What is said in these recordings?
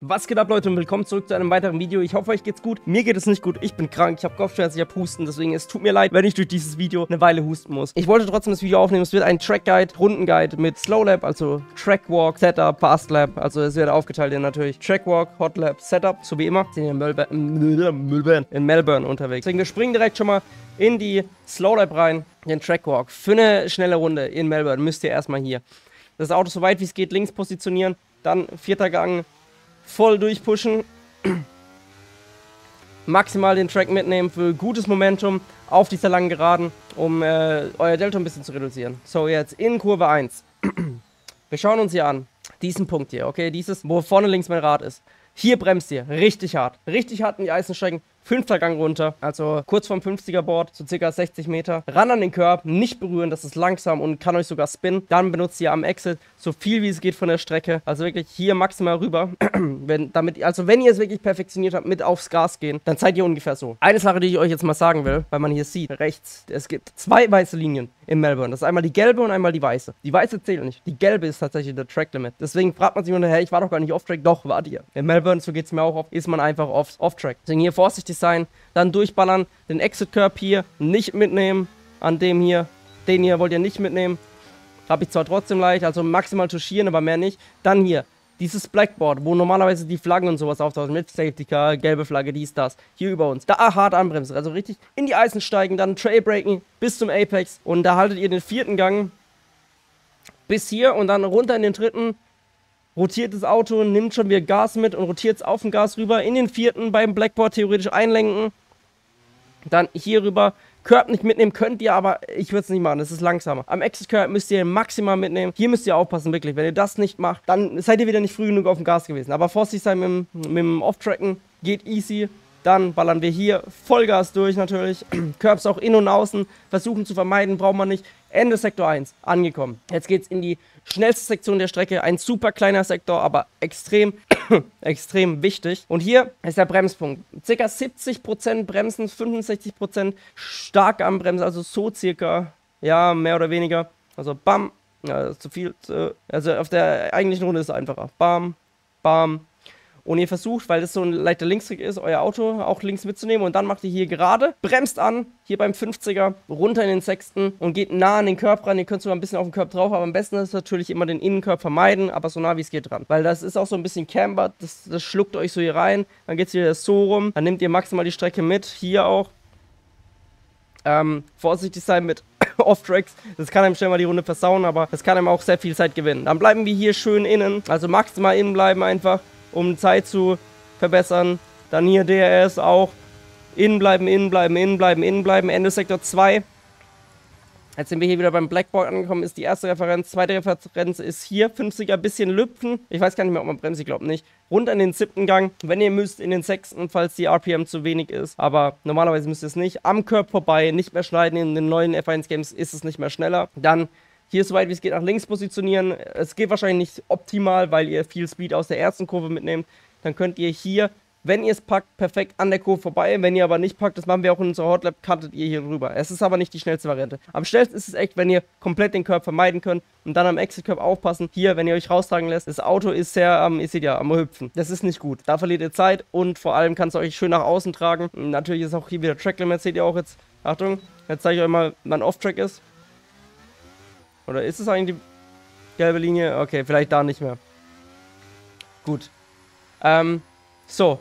Was geht ab, Leute, und willkommen zurück zu einem weiteren Video. Ich hoffe, euch geht's gut. Mir geht es nicht gut. Ich bin krank, ich habe Kopfschmerzen, ich habe Husten. Deswegen, es tut mir leid, wenn ich durch dieses Video eine Weile husten muss. Ich wollte trotzdem das Video aufnehmen. Es wird ein Track Guide, Rundenguide mit Slow Lab, also Track Walk, Setup, Fast Lab. Also es wird aufgeteilt in natürlich Track Walk, Hot Lab, Setup, so wie immer. Sind in Melbourne, in Melbourne unterwegs. Deswegen, wir springen direkt schon mal in die Slow Lab rein, den Track Walk. Für eine schnelle Runde in Melbourne müsst ihr erstmal hier das Auto so weit wie es geht links positionieren. Dann vierter Gang, voll durchpushen. Maximal den Track mitnehmen für gutes Momentum auf dieser langen Geraden, um äh, euer Delta ein bisschen zu reduzieren. So, jetzt in Kurve 1. Wir schauen uns hier an. Diesen Punkt hier, okay? Dieses, wo vorne links mein Rad ist. Hier bremst ihr richtig hart. Richtig hart in die Eisensteigen. Fünfter Gang runter, also kurz vorm 50er Board, so circa 60 Meter. Ran an den Curb, nicht berühren, das ist langsam und kann euch sogar spinnen. Dann benutzt ihr am Exit so viel wie es geht von der Strecke. Also wirklich hier maximal rüber. wenn, damit, also wenn ihr es wirklich perfektioniert habt, mit aufs Gas gehen, dann seid ihr ungefähr so. Eine Sache, die ich euch jetzt mal sagen will, weil man hier sieht, rechts, es gibt zwei weiße Linien in Melbourne. Das ist einmal die gelbe und einmal die weiße. Die weiße zählt nicht. Die gelbe ist tatsächlich der Track Limit. Deswegen fragt man sich immer, hey, ich war doch gar nicht off-track. Doch, wart ihr. In Melbourne, so geht es mir auch oft, ist man einfach off-track. Deswegen hier vorsichtig sein, dann durchballern, den Exit Curb hier nicht mitnehmen. An dem hier, den hier wollt ihr nicht mitnehmen. Habe ich zwar trotzdem leicht, also maximal touchieren, aber mehr nicht. Dann hier, dieses Blackboard, wo normalerweise die Flaggen und sowas auftauchen, mit Safety Car, gelbe Flagge, dies, das, hier über uns. Da hart anbremsen, also richtig in die Eisen steigen, dann Trailbreaken bis zum Apex und da haltet ihr den vierten Gang bis hier und dann runter in den dritten, rotiert das Auto, nimmt schon wieder Gas mit und rotiert es auf dem Gas rüber, in den vierten beim Blackboard theoretisch einlenken, dann hier rüber Curb nicht mitnehmen könnt ihr, aber ich würde es nicht machen. Das ist langsamer. Am Exit Curb müsst ihr maximal mitnehmen. Hier müsst ihr aufpassen, wirklich. Wenn ihr das nicht macht, dann seid ihr wieder nicht früh genug auf dem Gas gewesen. Aber vorsichtig sein mit, mit dem Off-Tracken. Geht easy. Dann ballern wir hier Vollgas durch natürlich. Curbs auch in und außen. Versuchen zu vermeiden, braucht man nicht. Ende Sektor 1 angekommen. Jetzt geht es in die schnellste Sektion der Strecke. Ein super kleiner Sektor, aber extrem, extrem wichtig. Und hier ist der Bremspunkt. Circa 70% Bremsen, 65% stark am Bremsen, also so circa, ja, mehr oder weniger. Also bam, ja, zu viel. Zu, also auf der eigentlichen Runde ist es einfacher. Bam, bam, und ihr versucht, weil das so ein leichter Linkstrick ist, euer Auto auch links mitzunehmen und dann macht ihr hier gerade, bremst an, hier beim 50er, runter in den sechsten und geht nah an den Körper ran. Ihr könnt sogar ein bisschen auf den Körper drauf, aber am besten ist natürlich immer den Innenkörper vermeiden, aber so nah wie es geht dran. Weil das ist auch so ein bisschen Camber, das, das schluckt euch so hier rein, dann geht es wieder so rum, dann nehmt ihr maximal die Strecke mit, hier auch. Ähm, vorsichtig sein mit Off-Tracks. Das kann einem schnell mal die Runde versauen, aber das kann einem auch sehr viel Zeit gewinnen. Dann bleiben wir hier schön innen, also maximal innen bleiben einfach um Zeit zu verbessern. Dann hier DRS auch. Innen bleiben, innen bleiben, innen bleiben, innen bleiben. Ende Sektor 2. Jetzt sind wir hier wieder beim Blackboard angekommen, ist die erste Referenz. Zweite Referenz ist hier, 50er, bisschen lüpfen. Ich weiß gar nicht mehr, ob man bremst, ich glaube nicht. Runter in den siebten Gang, wenn ihr müsst, in den sechsten, falls die RPM zu wenig ist. Aber normalerweise müsst ihr es nicht. Am Curb vorbei, nicht mehr schneiden. In den neuen F1 Games ist es nicht mehr schneller. Dann hier so weit wie es geht nach links positionieren. Es geht wahrscheinlich nicht optimal, weil ihr viel Speed aus der ersten Kurve mitnehmt. Dann könnt ihr hier, wenn ihr es packt, perfekt an der Kurve vorbei. Wenn ihr aber nicht packt, das machen wir auch in unserer Hotlap, cuttet ihr hier rüber. Es ist aber nicht die schnellste Variante. Am schnellsten ist es echt, wenn ihr komplett den Curb vermeiden könnt und dann am Exit Curb aufpassen. Hier, wenn ihr euch raustragen lässt, das Auto ist sehr, ähm, ihr seht ja, am Hüpfen. Das ist nicht gut. Da verliert ihr Zeit und vor allem kann es euch schön nach außen tragen. Natürlich ist auch hier wieder Track Limit, seht ihr auch jetzt. Achtung, jetzt zeige ich euch mal, wann Off-Track ist. Oder ist es eigentlich die gelbe Linie? Okay, vielleicht da nicht mehr. Gut. Ähm, so.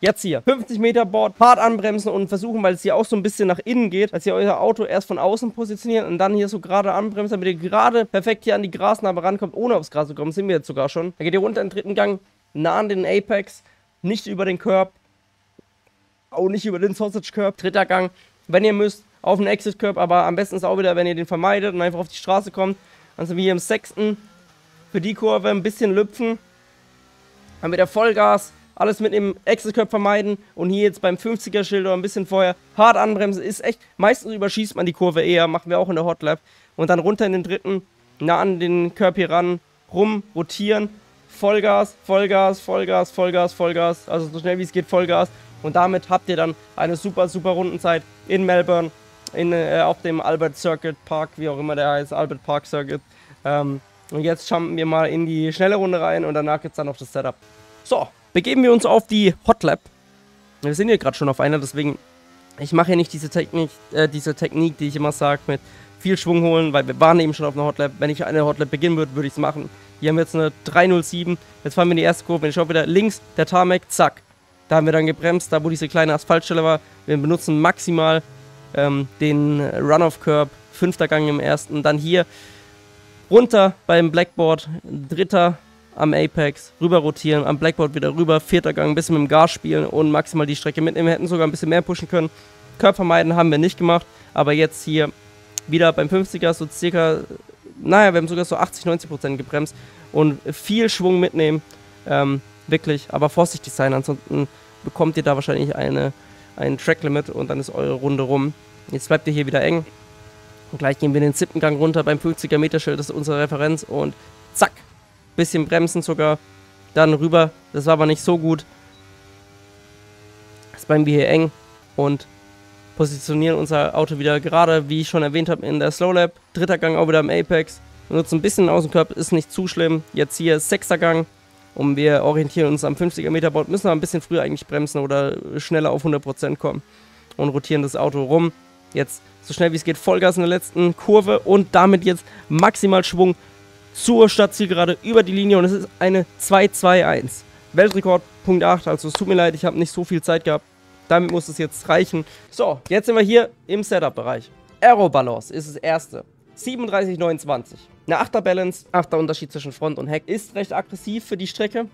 Jetzt hier. 50 Meter Board, hart anbremsen und versuchen, weil es hier auch so ein bisschen nach innen geht, dass ihr euer Auto erst von außen positioniert und dann hier so gerade anbremst, damit ihr gerade perfekt hier an die Grasnarbe rankommt, ohne aufs Gras zu kommen. sind wir jetzt sogar schon. Da geht ihr runter in den dritten Gang, nah an den Apex, nicht über den Curb, auch nicht über den Sausage Curb. Dritter Gang, wenn ihr müsst, auf den Exit Curb, aber am besten ist auch wieder, wenn ihr den vermeidet und einfach auf die Straße kommt. Dann sind wir hier im sechsten für die Kurve ein bisschen lüpfen. Dann wieder Vollgas, alles mit dem Exit Curb vermeiden und hier jetzt beim 50er Schild oder ein bisschen vorher hart anbremsen. Ist echt, meistens überschießt man die Kurve eher, machen wir auch in der Hotlap. Und dann runter in den dritten, nah an den Curb hier ran, rum, rotieren, Vollgas, Vollgas, Vollgas, Vollgas, Vollgas, also so schnell wie es geht Vollgas. Und damit habt ihr dann eine super, super Rundenzeit in Melbourne in, äh, auf dem Albert Circuit Park, wie auch immer der heißt, Albert Park Circuit. Ähm, Und jetzt jumpen wir mal in die schnelle Runde rein und danach gibt es dann noch das Setup. So, begeben wir uns auf die Hotlap. Wir sind hier gerade schon auf einer, deswegen, ich mache hier nicht diese Technik, äh, diese Technik, die ich immer sage, mit viel Schwung holen, weil wir waren eben schon auf einer Hotlap. Wenn ich eine Hotlap beginnen würde, würde ich es machen. Hier haben wir jetzt eine 307. Jetzt fahren wir in die erste Kurve. Ich schaue wieder links, der Tarmac, zack. Da haben wir dann gebremst, da wo diese kleine Asphaltstelle war. Wir benutzen maximal ähm, den Run-Off-Curb. Fünfter Gang im ersten. Dann hier runter beim Blackboard. Dritter am Apex. Rüber rotieren. Am Blackboard wieder rüber. Vierter Gang. Ein bisschen mit dem Gas spielen und maximal die Strecke mitnehmen. Wir hätten sogar ein bisschen mehr pushen können. Curb vermeiden haben wir nicht gemacht. Aber jetzt hier wieder beim 50er so circa, naja, wir haben sogar so 80, 90 Prozent gebremst und viel Schwung mitnehmen. Ähm, wirklich, aber vorsichtig sein, ansonsten bekommt ihr da wahrscheinlich eine, ein Track-Limit und dann ist eure Runde rum. Jetzt bleibt ihr hier wieder eng. Und gleich gehen wir den siebten Gang runter beim 50er Meter Schild, das ist unsere Referenz und zack, bisschen bremsen sogar, dann rüber, das war aber nicht so gut. Jetzt bleiben wir hier eng und positionieren unser Auto wieder gerade, wie ich schon erwähnt habe, in der Slow Lap. Dritter Gang auch wieder im Apex. Wir nutzen ein bisschen Außenkörper, ist nicht zu schlimm. Jetzt hier sechster Gang und wir orientieren uns am 50er Meter Board. Müssen wir ein bisschen früher eigentlich bremsen oder schneller auf 100% kommen und rotieren das Auto rum. Jetzt so schnell wie es geht Vollgas in der letzten Kurve und damit jetzt maximal Schwung zur Stadtzielgerade über die Linie und es ist eine 2-2-1. Weltrekord Punkt 8, also es tut mir leid, ich habe nicht so viel Zeit gehabt. Damit muss es jetzt reichen. So, jetzt sind wir hier im Setup-Bereich. Aero-Balance ist das erste. 37,29. Eine 8er Balance, 8er Unterschied zwischen Front und Heck, ist recht aggressiv für die Strecke.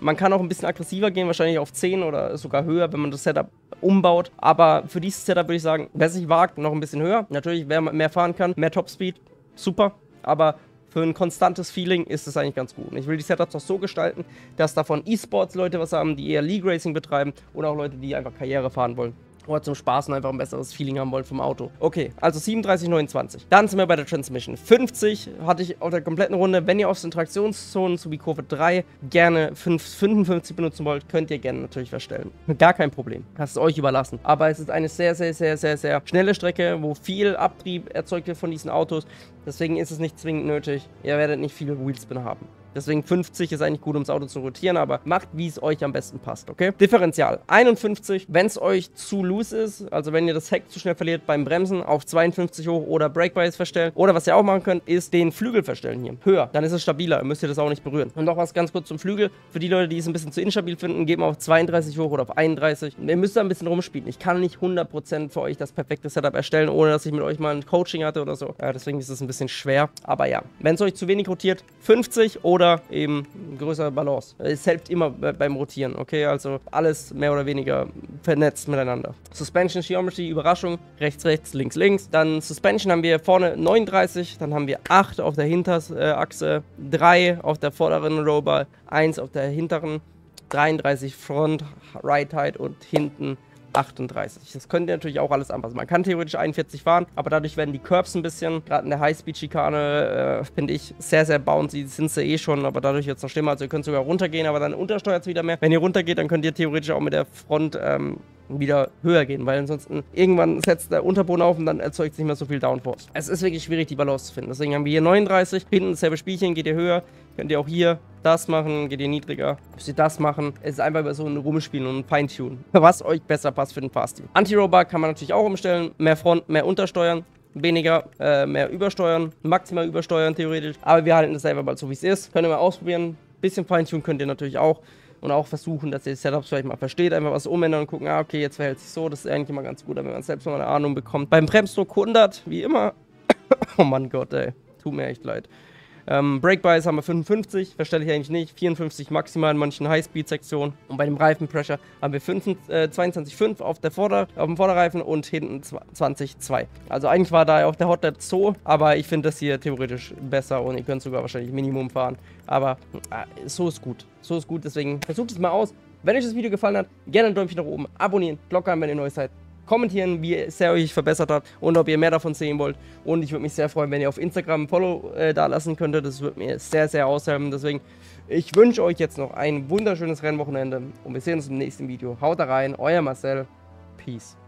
Man kann auch ein bisschen aggressiver gehen, wahrscheinlich auf 10 oder sogar höher, wenn man das Setup umbaut. Aber für dieses Setup würde ich sagen, wer sich wagt, noch ein bisschen höher. Natürlich, wer mehr fahren kann, mehr Topspeed, super. Aber für ein konstantes Feeling ist es eigentlich ganz gut. Und ich will die Setups auch so gestalten, dass davon E-Sports Leute was haben, die eher League Racing betreiben oder auch Leute, die einfach Karriere fahren wollen oder zum Spaß und einfach ein besseres Feeling haben wollen vom Auto. Okay, also 37, 29. Dann sind wir bei der Transmission. 50 hatte ich auf der kompletten Runde. Wenn ihr aus den Traktionszonen sowie Kurve 3 gerne 5, 55 benutzen wollt, könnt ihr gerne natürlich verstellen. Gar kein Problem. Das ist euch überlassen. Aber es ist eine sehr, sehr, sehr, sehr, sehr schnelle Strecke, wo viel Abtrieb erzeugt wird von diesen Autos. Deswegen ist es nicht zwingend nötig. Ihr werdet nicht viele Wheelspin haben. Deswegen 50 ist eigentlich gut, ums Auto zu rotieren, aber macht, wie es euch am besten passt, okay? Differential 51, wenn es euch zu loose ist, also wenn ihr das Heck zu schnell verliert beim Bremsen, auf 52 hoch oder Brake Bias verstellen. Oder was ihr auch machen könnt, ist den Flügel verstellen hier. Höher, dann ist es stabiler, müsst ihr das auch nicht berühren. Und noch was ganz kurz zum Flügel. Für die Leute, die es ein bisschen zu instabil finden, geben auf 32 hoch oder auf 31. Ihr müsst da ein bisschen rumspielen. Ich kann nicht 100% für euch das perfekte Setup erstellen, ohne dass ich mit euch mal ein Coaching hatte oder so. Ja, deswegen ist es ein bisschen schwer. Aber ja, wenn es euch zu wenig rotiert, 50 oder oder eben größere Balance. Es hilft immer beim Rotieren, okay? Also alles mehr oder weniger vernetzt miteinander. Suspension Geometry, Überraschung, rechts, rechts, links, links. Dann Suspension haben wir vorne 39, dann haben wir 8 auf der Hinterachse, 3 auf der vorderen Rollbar, 1 auf der hinteren, 33 Front, Right Height und hinten 38. Das könnt ihr natürlich auch alles anpassen. Man kann theoretisch 41 fahren, aber dadurch werden die Curbs ein bisschen, gerade in der Highspeed-Schikane, äh, finde ich, sehr, sehr bouncy. Sind sie eh schon, aber dadurch wird es noch schlimmer. Also ihr könnt sogar runtergehen, aber dann untersteuert es wieder mehr. Wenn ihr runtergeht, dann könnt ihr theoretisch auch mit der Front ähm, wieder höher gehen, weil ansonsten irgendwann setzt der Unterboden auf und dann erzeugt sich nicht mehr so viel Downforce. Es ist wirklich schwierig, die Balance zu finden. Deswegen haben wir hier 39, hinten dasselbe Spielchen, geht ihr höher, könnt ihr auch hier das machen, geht ihr niedriger, müsst ihr das machen. Es ist einfach über so ein Rumspielen und ein Feintunen, was euch besser passt für den Fahrstil. Anti-Rollbar kann man natürlich auch umstellen, mehr Front, mehr Untersteuern weniger, äh, mehr übersteuern, maximal übersteuern theoretisch. Aber wir halten das selber mal so, wie es ist. Ihr mal ausprobieren. Bisschen Feintunen könnt ihr natürlich auch und auch versuchen, dass ihr die Setups vielleicht mal versteht, einfach was umändern und gucken, ah, okay, jetzt verhält sich so, das ist eigentlich immer ganz gut, wenn man selbst mal eine Ahnung bekommt. Beim Bremsdruck 100, wie immer, oh Mann Gott, ey, tut mir echt leid. Ähm, Brake Bias haben wir 55, verstelle ich eigentlich nicht. 54 maximal in manchen Highspeed-Sektionen. Und bei dem Reifenpressure haben wir 5, äh, 22,5 auf, auf dem Vorderreifen und hinten 20,2. Also eigentlich war da auf der Hotlet so, aber ich finde das hier theoretisch besser und ihr könnt sogar wahrscheinlich Minimum fahren. Aber äh, so ist gut. So ist gut, deswegen versucht es mal aus. Wenn euch das Video gefallen hat, gerne ein Däumchen nach oben, abonnieren, Glocke an, wenn ihr neu seid kommentieren, wie sehr euch verbessert hat und ob ihr mehr davon sehen wollt. Und ich würde mich sehr freuen, wenn ihr auf Instagram ein Follow äh, da lassen könntet. Das würde mir sehr, sehr aushelfen. Deswegen, ich wünsche euch jetzt noch ein wunderschönes Rennwochenende und wir sehen uns im nächsten Video. Haut rein, euer Marcel. Peace.